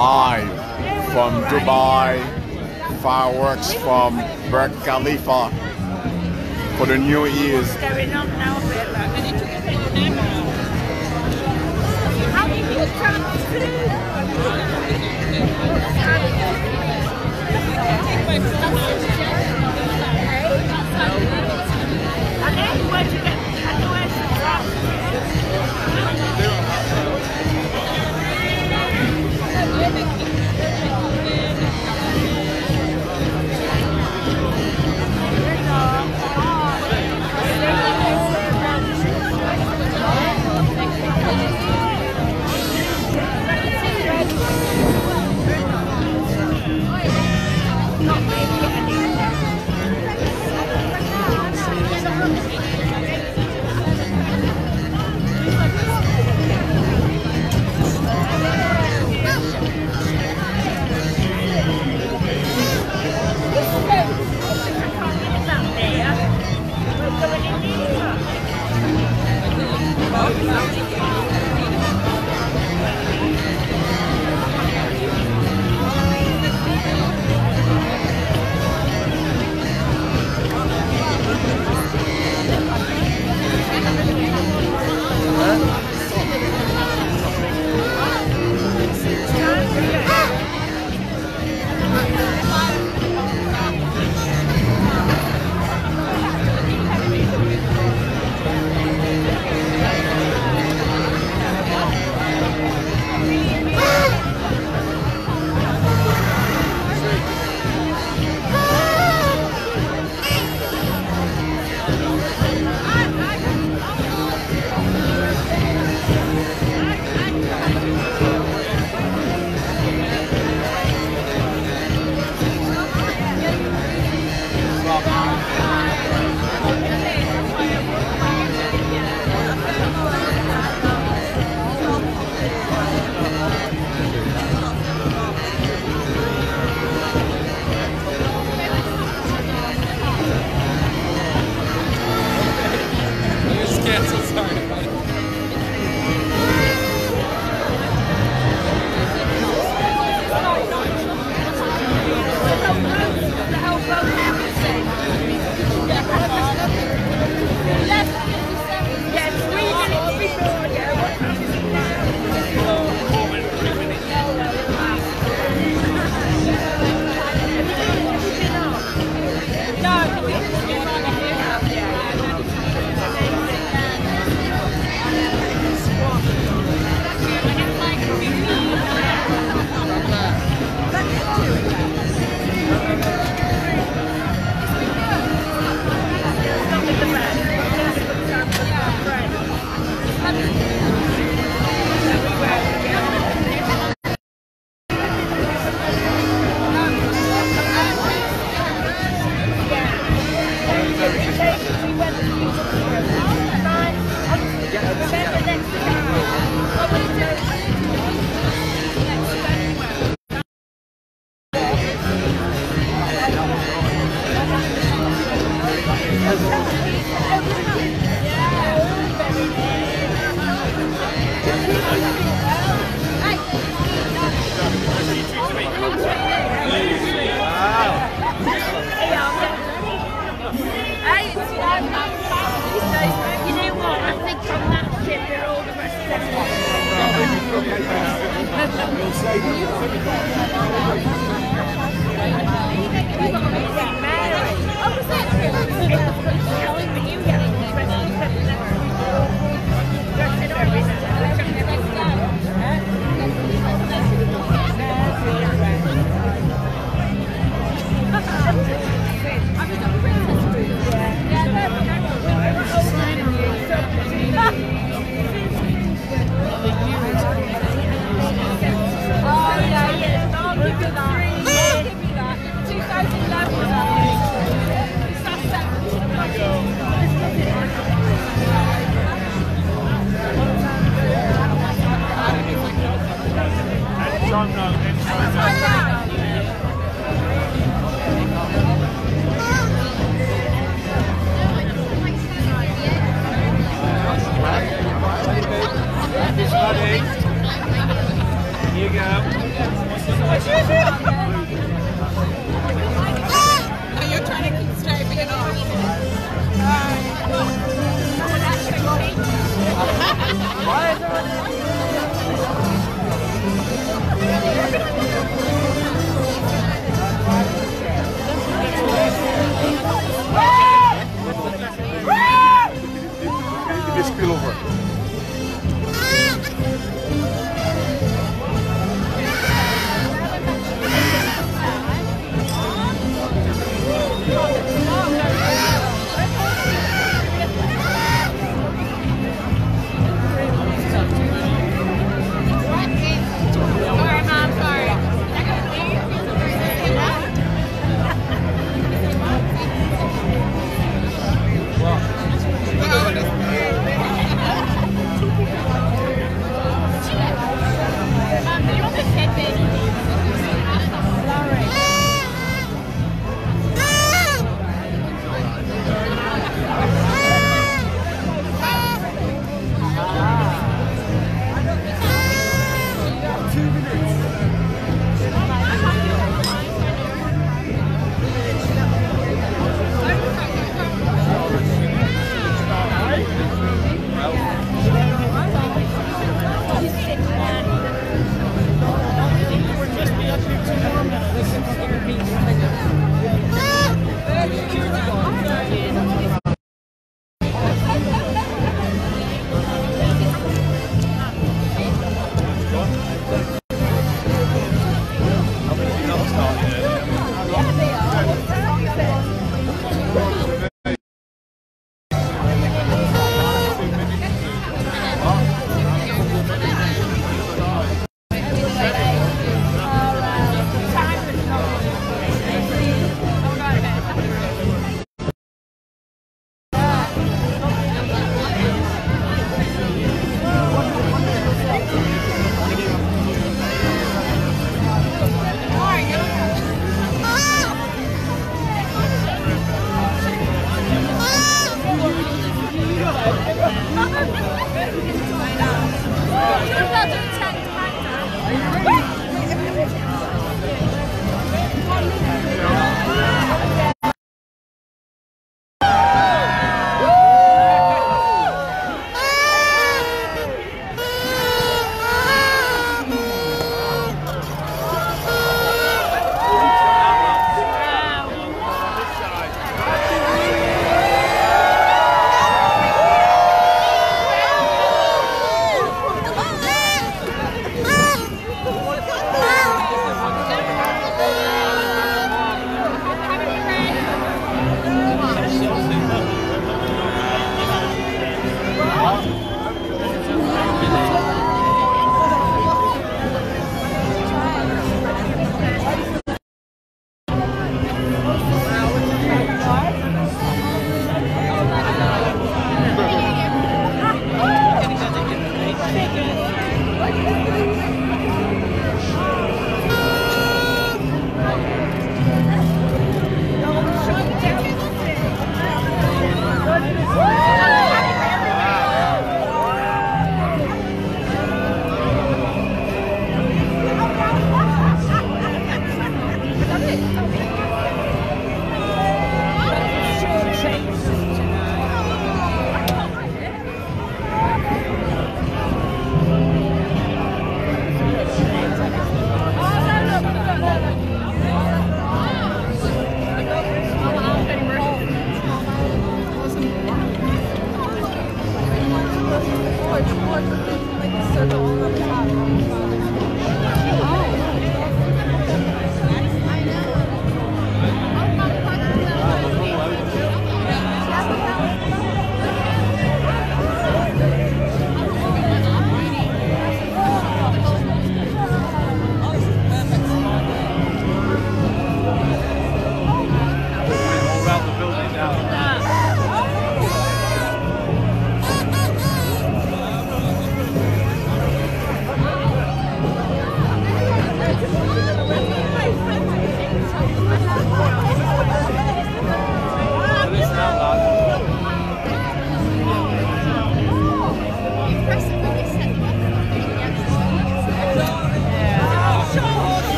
live from Dubai, fireworks from Burj Khalifa for the New Year's.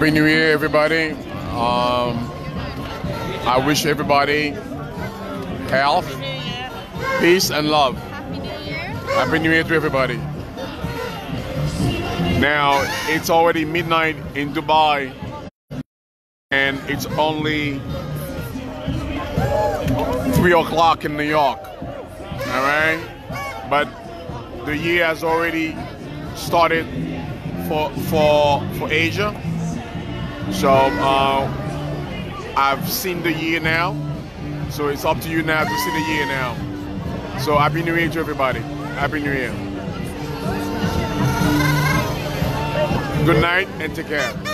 Happy New Year, everybody. Um, I wish everybody health, peace, and love. Happy New Year. Happy New Year to everybody. Now, it's already midnight in Dubai, and it's only 3 o'clock in New York. All right? But the year has already started for, for, for Asia. So uh, I've seen the year now. So it's up to you now to see the year now. So Happy New Year to everybody. Happy New Year. Good night and take care.